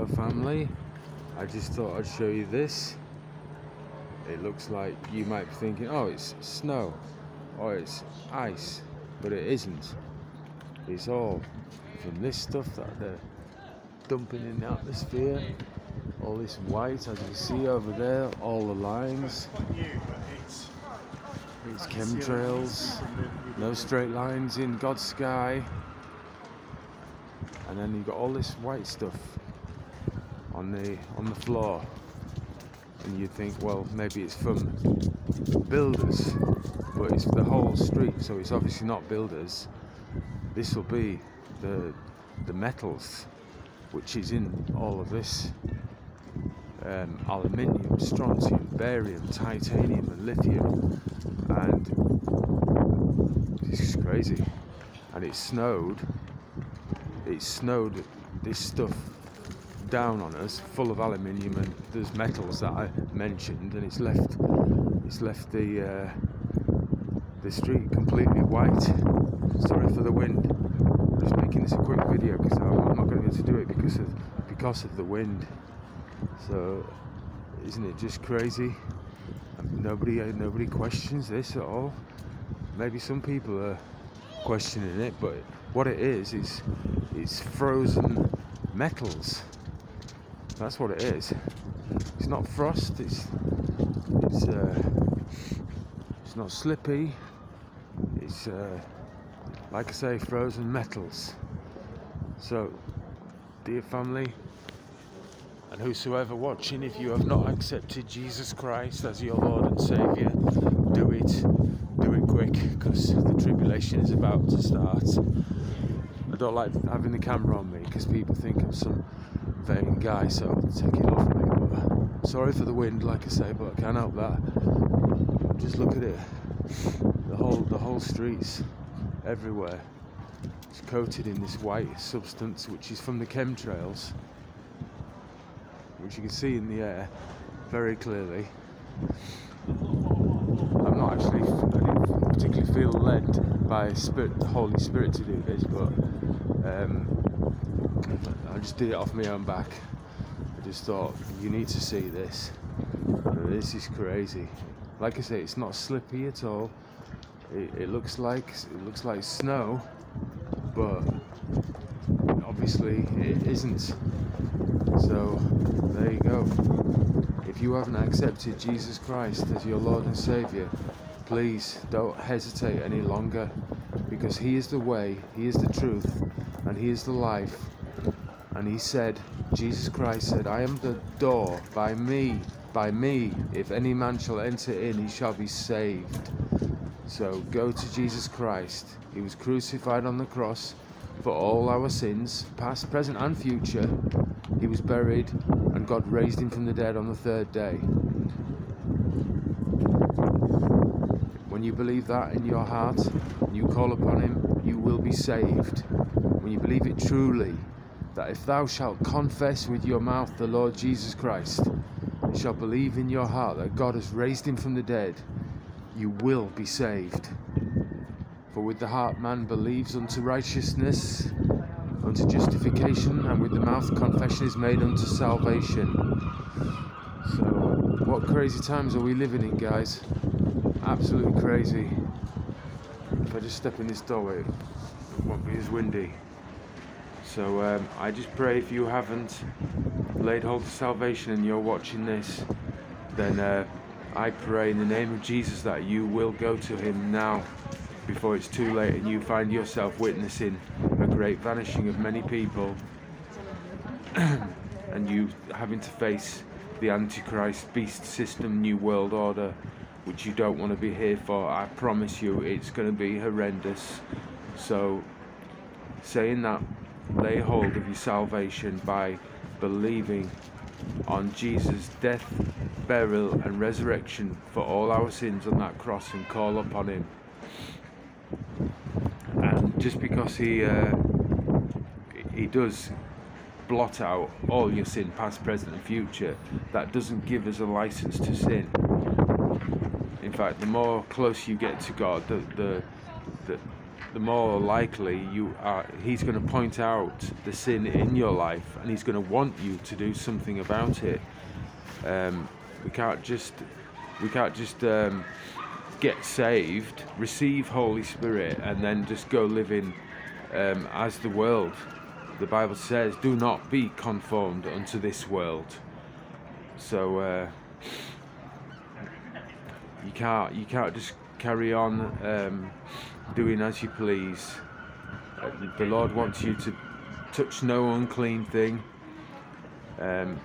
Hello family, I just thought I'd show you this. It looks like you might be thinking, oh it's snow or it's ice, but it isn't. It's all from this stuff that they're dumping in the atmosphere. All this white, as you see over there, all the lines. It's chemtrails, no straight lines in God's sky. And then you've got all this white stuff on the on the floor. And you think, well, maybe it's from builders, but it's the whole street, so it's obviously not builders. This will be the the metals, which is in all of this um, aluminium, strontium, barium, titanium, and lithium, and it's crazy. And it snowed. It snowed this stuff down on us, full of aluminium, and there's metals that I mentioned, and it's left. It's left the uh, the street completely white. Sorry for the wind. I'm just making this a quick video because I'm not going to be able to do it because of because of the wind. So, isn't it just crazy? Nobody, uh, nobody questions this at all. Maybe some people are questioning it, but what it is is it's frozen metals. That's what it is. It's not frost. It's it's uh, it's not slippy. It's uh, like I say, frozen metals. So, dear family, and whosoever watching, if you have not accepted Jesus Christ as your Lord and Saviour, do it. Do it quick because the tribulation is about to start. I don't like having the camera on me because people think I'm some vain guy, so I'll take it off me. But uh, sorry for the wind, like I say, but I can't help that. Just look at it. The whole the whole streets everywhere. It's coated in this white substance which is from the chemtrails which you can see in the air very clearly. I'm not actually, I didn't particularly feel led by Spirit, the Holy Spirit to do this, but um, I just did it off my own back. I just thought, you need to see this. This is crazy. Like I say, it's not slippy at all. It, it looks like it looks like snow, but obviously it isn't. So there you go. If you haven't accepted Jesus Christ as your Lord and Savior, please don't hesitate any longer because He is the way, He is the truth, and He is the life. And He said, Jesus Christ said, I am the door. By me, by me, if any man shall enter in, he shall be saved. So go to Jesus Christ. He was crucified on the cross for all our sins, past, present, and future. He was buried, and God raised him from the dead on the third day. When you believe that in your heart, and you call upon him, you will be saved. When you believe it truly, that if thou shalt confess with your mouth the Lord Jesus Christ, and shalt believe in your heart that God has raised him from the dead, you will be saved. For with the heart man believes unto righteousness, unto justification, and with the mouth confession is made unto salvation. So, what crazy times are we living in, guys? Absolutely crazy. If I just step in this doorway, it won't be as windy. So, um, I just pray if you haven't laid hold of salvation and you're watching this, then uh, I pray in the name of Jesus that you will go to Him now before it's too late and you find yourself witnessing a great vanishing of many people and you having to face the Antichrist beast system, New World Order, which you don't want to be here for. I promise you it's going to be horrendous. So, saying that, lay hold of your salvation by believing on Jesus' death, burial, and resurrection for all our sins on that cross and call upon Him and just because he uh, he does blot out all your sin past present and future that doesn't give us a license to sin in fact the more close you get to god the the the, the more likely you are he's going to point out the sin in your life and he's going to want you to do something about it. Um, we can't just we can't just um, get saved receive holy spirit and then just go living um, as the world the bible says do not be conformed unto this world. So uh, you can't you can't just carry on um, doing as you please. The Lord wants you to touch no unclean thing, um,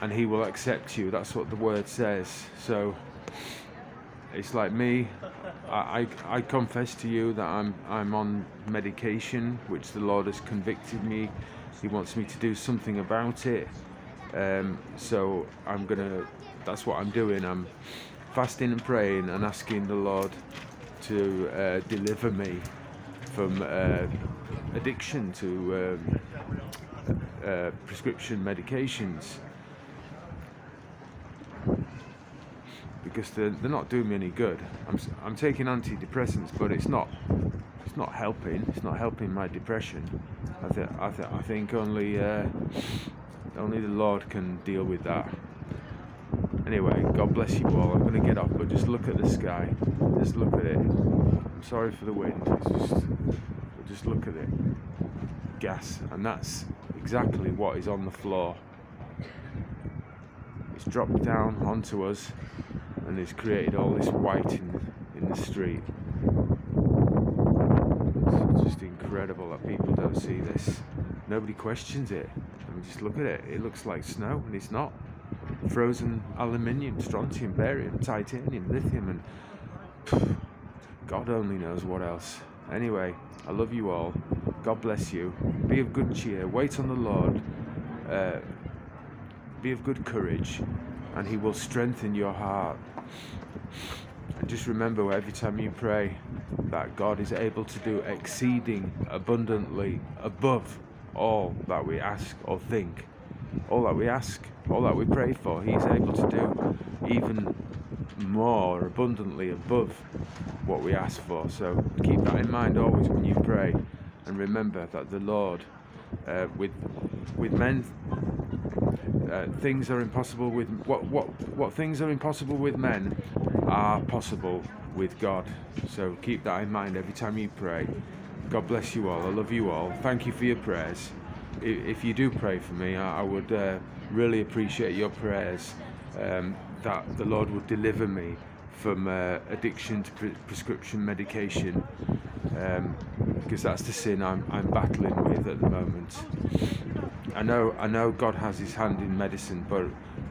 and He will accept you. That's what the Word says. So it's like me. I, I, I confess to you that I'm I'm on medication, which the Lord has convicted me. He wants me to do something about it. Um, so I'm gonna. That's what I'm doing. I'm fasting and praying and asking the Lord to uh, deliver me from uh, addiction to um, uh, prescription medications because they're, they're not doing me any good. I'm, I'm taking antidepressants, but it's not it's not helping. It's not helping my depression. I, th- I, th- I think only uh, only the Lord can deal with that. Anyway, God bless you all. I'm going to get off, but just look at the sky. Just look at it. I'm sorry for the wind. It's just, just look at it. Gas, and that's exactly what is on the floor. It's dropped down onto us, and it's created all this white in in the street. It's just incredible that people don't see this. Nobody questions it. I mean, just look at it. It looks like snow, and it's not frozen aluminium, strontium, barium, titanium, lithium, and pff, God only knows what else. Anyway, I love you all. God bless you. Be of good cheer. Wait on the Lord. Uh, be of good courage, and He will strengthen your heart. And just remember every time you pray that God is able to do exceeding abundantly above all that we ask or think all that we ask, all that we pray for, He's able to do even more abundantly above what we ask for. So keep that in mind always when you pray, and remember that the Lord, uh, with with men, uh, things are impossible with what what what things are impossible with men are possible with God. So keep that in mind every time you pray. God bless you all. I love you all. Thank you for your prayers if you do pray for me, I, would uh, really appreciate your prayers um, that the Lord would deliver me from uh, addiction to pre- prescription medication, um, because that's the sin I'm, I'm battling with at the moment. I know I know God has His hand in medicine, but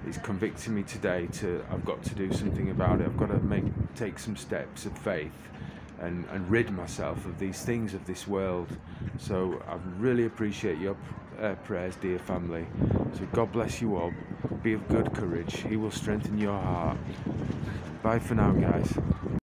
He's convicting me today to I've got to do something about it. I've got to make take some steps of faith and, and rid myself of these things of this world. So I really appreciate your uh, prayers, dear family. So God bless you all. Be of good courage. He will strengthen your heart. Bye for now, guys.